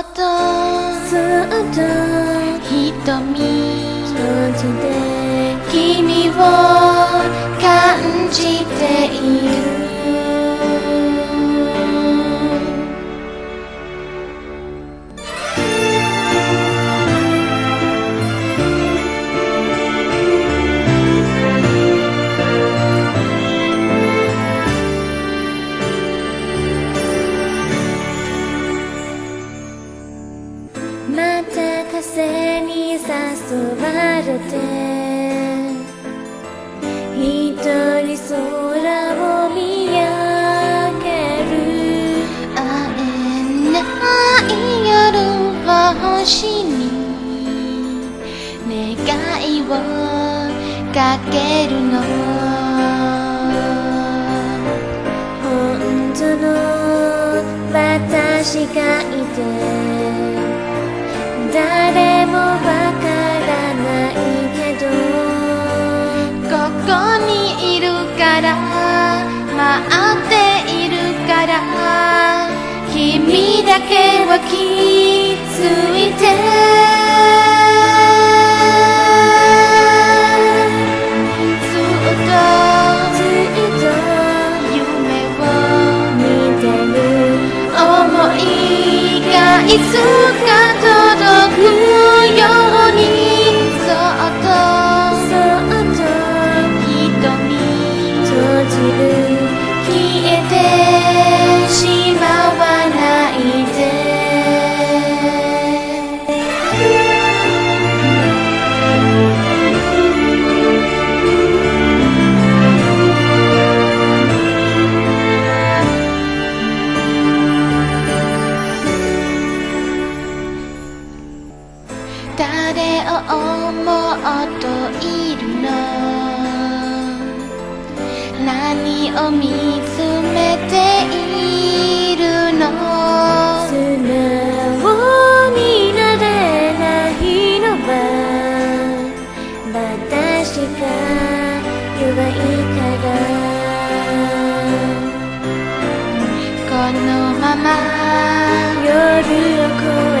っとそっと瞳。閉じて君を風に誘われて。一人空を見上げる。会えない夜は星に。願いをかけるの。本当の私がいてから待っているから君だけは気づいて。ずっとずっと夢を見てる。想いがいつか届を思うといるの。何を見つめているの？素直になれないのは私が弱いからこのまま夜を越え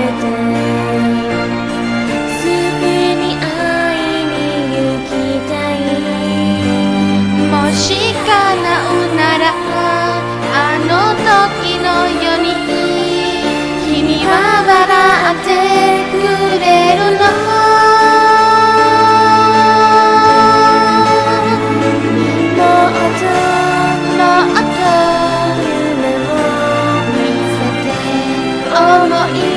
と夢を見せて思い